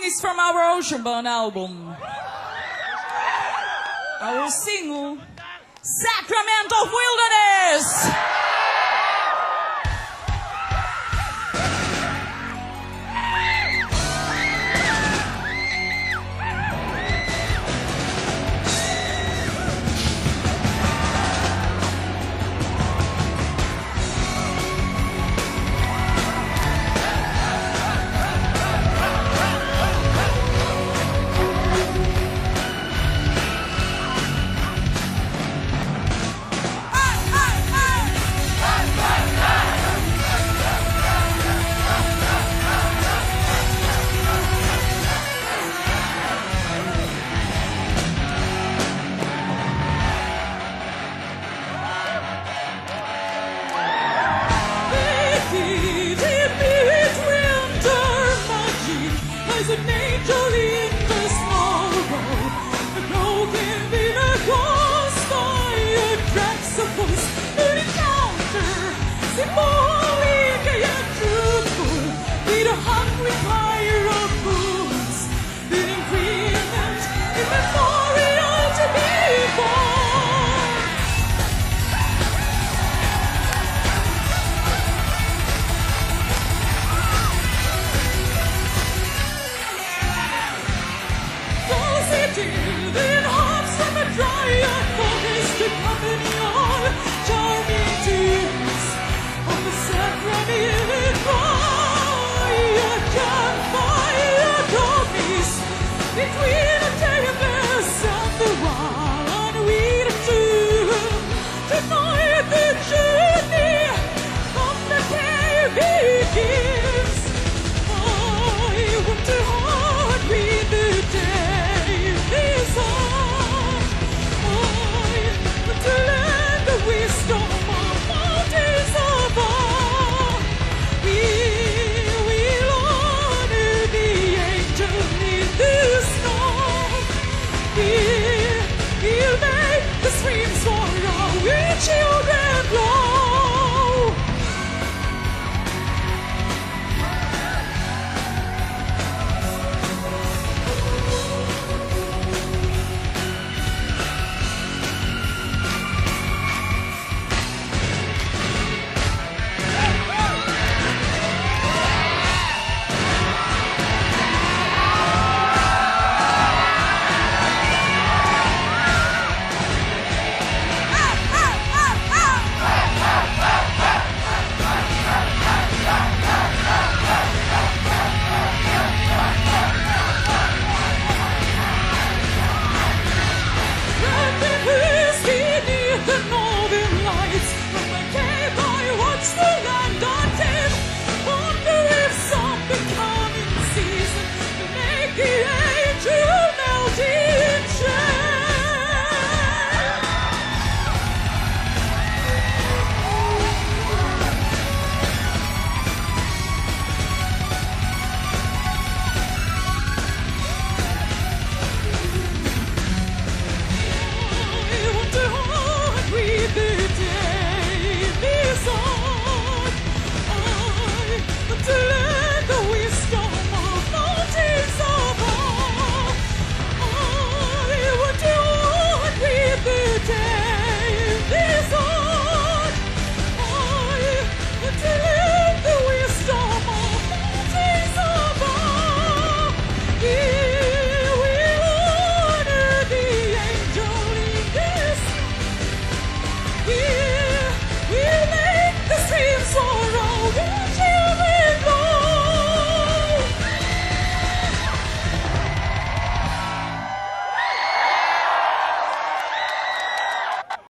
song is from our Ocean Burn album. Our single, Sacramento Wilderness. the name.